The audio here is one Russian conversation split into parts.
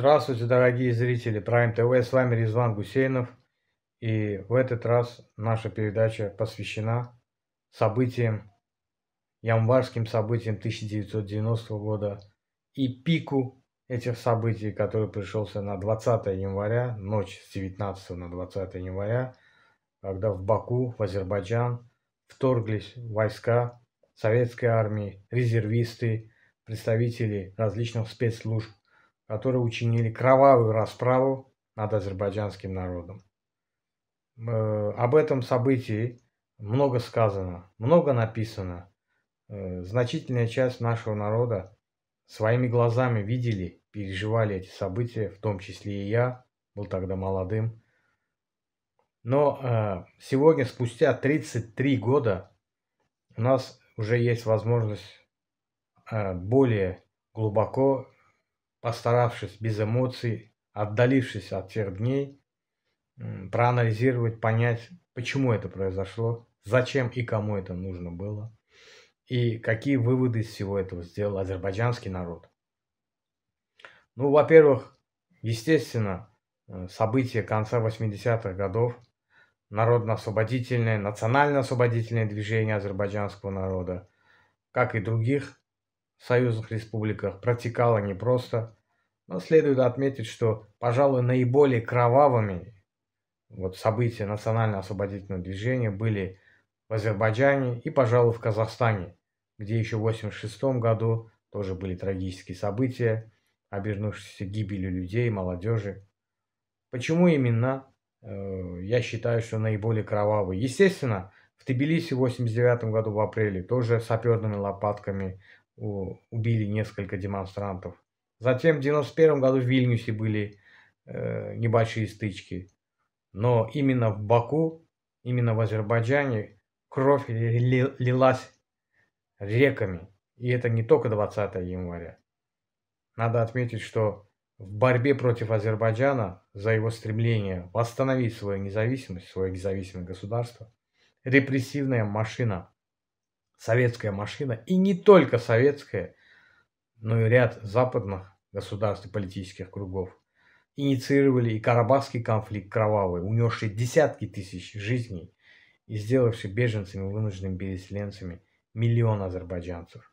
Здравствуйте, дорогие зрители Prime ТВ, с вами Резван Гусейнов. И в этот раз наша передача посвящена событиям, январским событиям 1990 года и пику этих событий, который пришелся на 20 января, ночь с 19 на 20 января, когда в Баку, в Азербайджан, вторглись войска советской армии, резервисты, представители различных спецслужб которые учинили кровавую расправу над азербайджанским народом. Э, об этом событии много сказано, много написано. Э, значительная часть нашего народа своими глазами видели, переживали эти события, в том числе и я, был тогда молодым. Но э, сегодня, спустя 33 года, у нас уже есть возможность более глубоко постаравшись без эмоций, отдалившись от тех дней, проанализировать, понять, почему это произошло, зачем и кому это нужно было, и какие выводы из всего этого сделал азербайджанский народ. Ну, во-первых, естественно, э, события конца 80-х годов, народно-освободительное, национально-освободительное движение азербайджанского народа, как и других союзных республиках протекала непросто, но следует отметить, что, пожалуй, наиболее кровавыми вот события национально-освободительного движения были в Азербайджане и, пожалуй, в Казахстане, где еще в 1986 году тоже были трагические события, обернувшиеся гибелью людей, молодежи. Почему именно? Э, я считаю, что наиболее кровавые. Естественно, в Тбилиси в 1989 году в апреле тоже саперными лопатками убили несколько демонстрантов. Затем в 91 году в Вильнюсе были э, небольшие стычки. Но именно в Баку, именно в Азербайджане кровь ли, лилась реками. И это не только 20 января. Надо отметить, что в борьбе против Азербайджана за его стремление восстановить свою независимость, свое независимое государство, репрессивная машина советская машина, и не только советская, но и ряд западных государств и политических кругов, инициировали и Карабахский конфликт кровавый, унесший десятки тысяч жизней и сделавший беженцами, вынужденными переселенцами миллион азербайджанцев.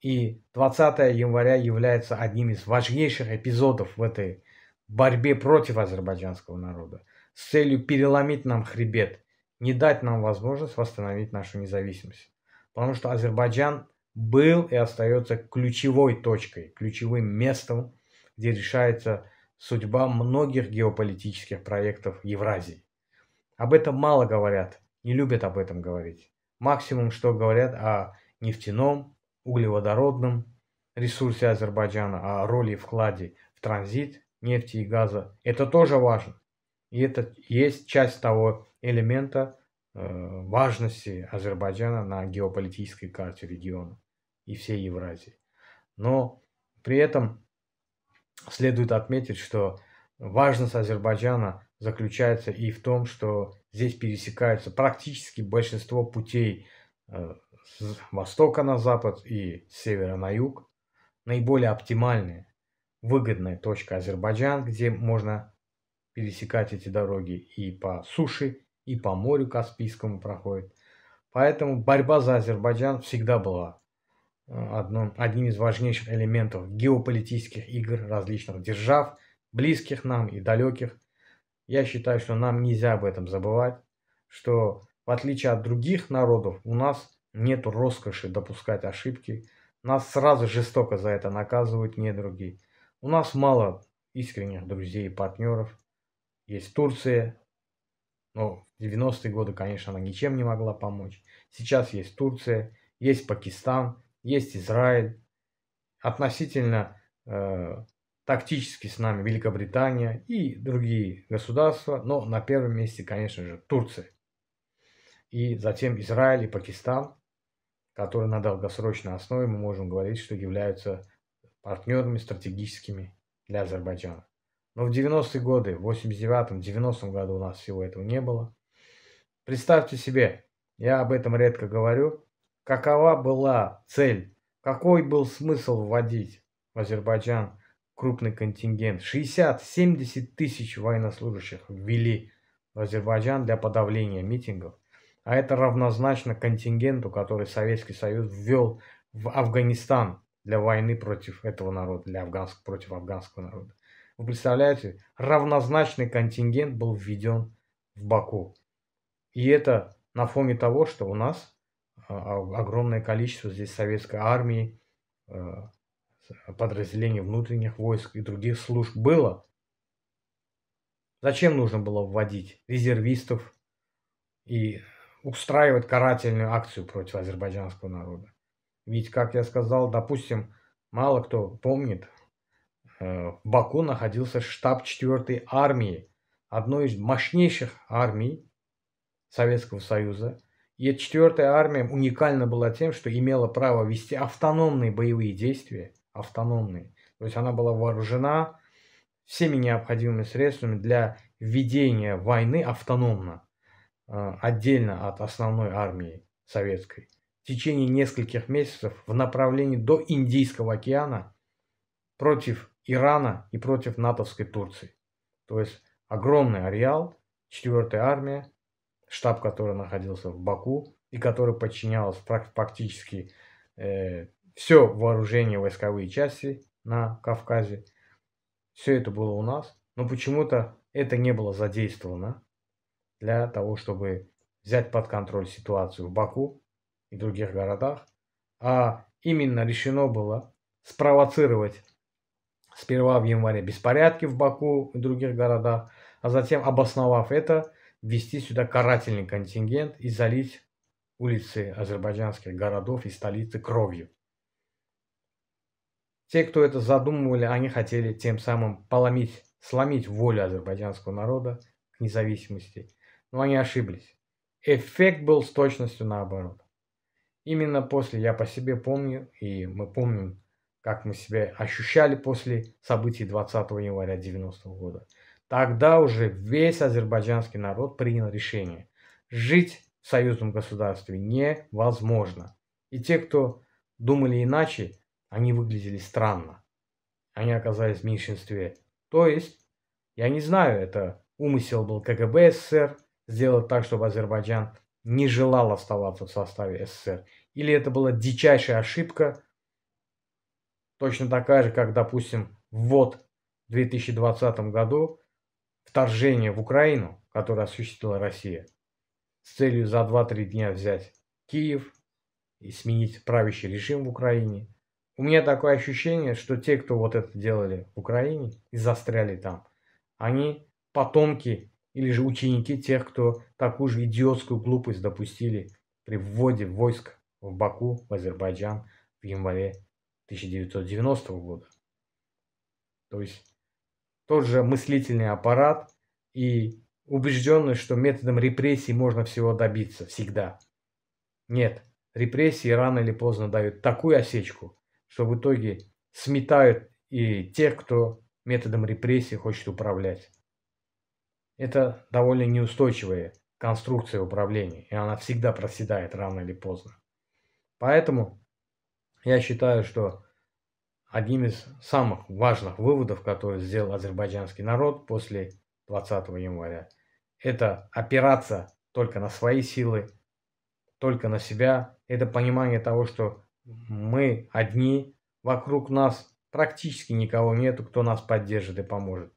И 20 января является одним из важнейших эпизодов в этой борьбе против азербайджанского народа с целью переломить нам хребет, не дать нам возможность восстановить нашу независимость. Потому что Азербайджан был и остается ключевой точкой, ключевым местом, где решается судьба многих геополитических проектов Евразии. Об этом мало говорят, не любят об этом говорить. Максимум, что говорят о нефтяном, углеводородном ресурсе Азербайджана, о роли и вкладе в транзит нефти и газа. Это тоже важно. И это есть часть того элемента, важности Азербайджана на геополитической карте региона и всей Евразии. Но при этом следует отметить, что важность Азербайджана заключается и в том, что здесь пересекаются практически большинство путей э, с востока на запад и с севера на юг. Наиболее оптимальная, выгодная точка Азербайджан, где можно пересекать эти дороги и по суше, и по морю Каспийскому проходит. Поэтому борьба за Азербайджан всегда была э, одном, одним из важнейших элементов геополитических игр различных держав, близких нам и далеких. Я считаю, что нам нельзя об этом забывать, что в отличие от других народов у нас нет роскоши допускать ошибки. Нас сразу жестоко за это наказывают недруги. У нас мало искренних друзей и партнеров. Есть Турция, но в 90-е годы, конечно, она ничем не могла помочь. Сейчас есть Турция, есть Пакистан, есть Израиль. Относительно э, тактически с нами Великобритания и другие государства, но на первом месте, конечно же, Турция. И затем Израиль и Пакистан, которые на долгосрочной основе мы можем говорить, что являются партнерами стратегическими для Азербайджана. Но в 90-е годы, в 89-м, 90-м году у нас всего этого не было. Представьте себе, я об этом редко говорю, какова была цель, какой был смысл вводить в Азербайджан крупный контингент. 60-70 тысяч военнослужащих ввели в Азербайджан для подавления митингов. А это равнозначно контингенту, который Советский Союз ввел в Афганистан для войны против этого народа, для афганского, против афганского народа. Вы представляете, равнозначный контингент был введен в Баку. И это на фоне того, что у нас а, огромное количество здесь советской армии, а, подразделений внутренних войск и других служб было. Зачем нужно было вводить резервистов и устраивать карательную акцию против азербайджанского народа? Ведь, как я сказал, допустим, мало кто помнит, э, в Баку находился штаб 4 армии, одной из мощнейших армий Советского Союза. И эта 4 армия уникальна была тем, что имела право вести автономные боевые действия, автономные. То есть она была вооружена всеми необходимыми средствами для ведения войны автономно, э, отдельно от основной армии советской в течение нескольких месяцев в направлении до Индийского океана против Ирана и против натовской Турции. То есть огромный ареал, 4 армия, штаб которой находился в Баку и который подчинялась практически э, все вооружение войсковые части на Кавказе. Все это было у нас, но почему-то это не было задействовано для того, чтобы взять под контроль ситуацию в Баку и других городах, а именно решено было спровоцировать сперва в январе беспорядки в Баку и других городах, а затем, обосновав это, ввести сюда карательный контингент и залить улицы азербайджанских городов и столицы кровью. Те, кто это задумывали, они хотели тем самым поломить, сломить волю азербайджанского народа к независимости. Но они ошиблись. Эффект был с точностью наоборот. Именно после, я по себе помню, и мы помним, как мы себя ощущали после событий 20 января 90 года. Тогда уже весь азербайджанский народ принял решение. Жить в союзном государстве невозможно. И те, кто думали иначе, они выглядели странно. Они оказались в меньшинстве. То есть, я не знаю, это умысел был КГБ СССР сделать так, чтобы Азербайджан не желал оставаться в составе СССР. Или это была дичайшая ошибка, точно такая же, как, допустим, ввод в 2020 году вторжение в Украину, которое осуществила Россия, с целью за 2-3 дня взять Киев и сменить правящий режим в Украине. У меня такое ощущение, что те, кто вот это делали в Украине и застряли там, они потомки или же ученики тех, кто такую же идиотскую глупость допустили при вводе войск в Баку, в Азербайджан в январе 1990 года. То есть тот же мыслительный аппарат и убежденность, что методом репрессий можно всего добиться всегда. Нет, репрессии рано или поздно дают такую осечку, что в итоге сметают и тех, кто методом репрессий хочет управлять. Это довольно неустойчивая конструкция управления, и она всегда проседает рано или поздно. Поэтому я считаю, что одним из самых важных выводов, которые сделал азербайджанский народ после 20 января, это опираться только на свои силы, только на себя. Это понимание того, что мы одни, вокруг нас практически никого нету, кто нас поддержит и поможет.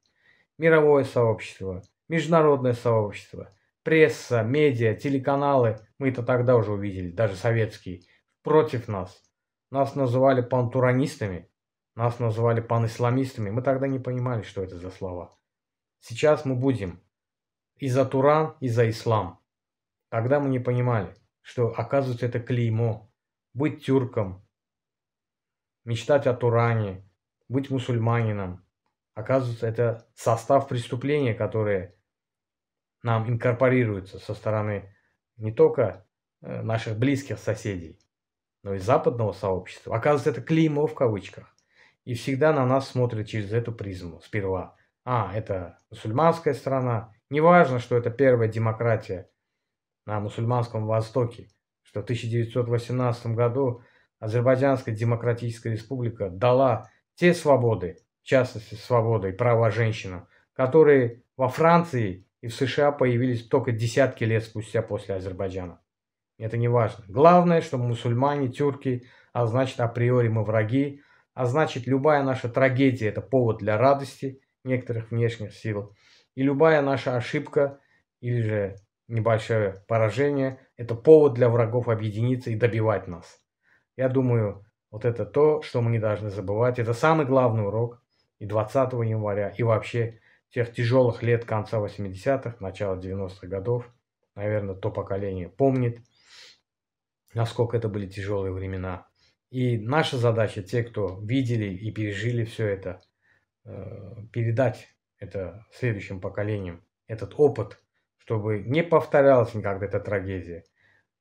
Мировое сообщество, международное сообщество, пресса, медиа, телеканалы, мы это тогда уже увидели, даже советские, против нас. Нас называли пантуранистами, нас называли панисламистами. Мы тогда не понимали, что это за слова. Сейчас мы будем и за Туран, и за ислам. Тогда мы не понимали, что оказывается это клеймо. Быть тюрком, мечтать о Туране, быть мусульманином. Оказывается, это состав преступления, которые нам инкорпорируется со стороны не только э, наших близких соседей, но и западного сообщества. Оказывается, это клеймо в кавычках. И всегда на нас смотрят через эту призму сперва. А, это мусульманская страна. Неважно, что это первая демократия на мусульманском Востоке, что в 1918 году Азербайджанская Демократическая Республика дала те свободы, частности, свобода и права женщинам, которые во Франции и в США появились только десятки лет спустя после Азербайджана. Это не важно. Главное, что мусульмане, тюрки, а значит априори мы враги, а значит любая наша трагедия – это повод для радости некоторых внешних сил, и любая наша ошибка или же небольшое поражение – это повод для врагов объединиться и добивать нас. Я думаю, вот это то, что мы не должны забывать. Это самый главный урок и 20 января, и вообще тех тяжелых лет конца 80-х, начала 90-х годов. Наверное, то поколение помнит, насколько это были тяжелые времена. И наша задача, те, кто видели и пережили все это, э, передать это следующим поколениям, этот опыт, чтобы не повторялась никогда эта трагедия.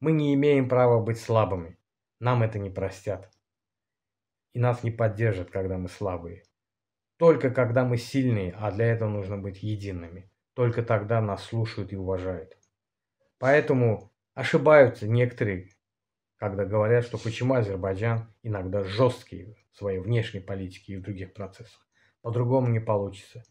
Мы не имеем права быть слабыми. Нам это не простят. И нас не поддержат, когда мы слабые. Только когда мы сильные, а для этого нужно быть едиными. Только тогда нас слушают и уважают. Поэтому ошибаются некоторые, когда говорят, что почему Азербайджан иногда жесткий в своей внешней политике и в других процессах. По-другому не получится.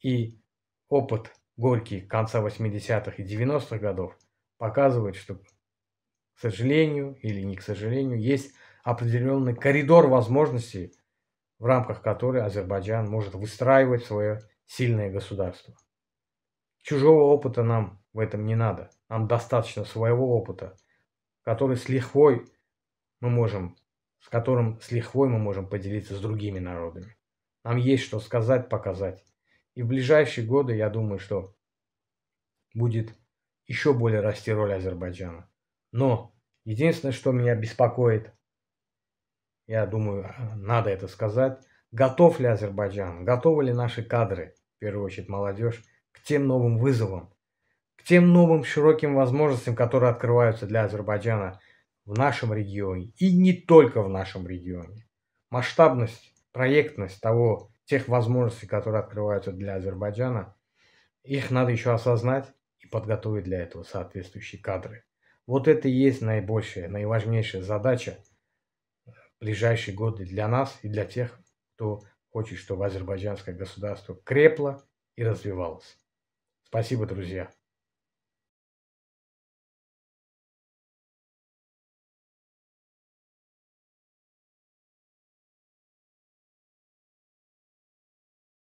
И опыт горький конца 80-х и 90-х годов показывает, что, к сожалению или не к сожалению, есть определенный коридор возможностей, в рамках которой Азербайджан может выстраивать свое сильное государство. Чужого опыта нам в этом не надо. Нам достаточно своего опыта, который с лихвой мы можем, с которым с лихвой мы можем поделиться с другими народами. Нам есть что сказать, показать. И в ближайшие годы, я думаю, что будет еще более расти роль Азербайджана. Но единственное, что меня беспокоит, я думаю, надо это сказать, готов ли Азербайджан, готовы ли наши кадры, в первую очередь молодежь, к тем новым вызовам, к тем новым широким возможностям, которые открываются для Азербайджана в нашем регионе и не только в нашем регионе. Масштабность, проектность того, тех возможностей, которые открываются для Азербайджана, их надо еще осознать и подготовить для этого соответствующие кадры. Вот это и есть наибольшая, наиважнейшая задача в ближайшие годы для нас и для тех, кто хочет, чтобы азербайджанское государство крепло и развивалось. Спасибо, друзья.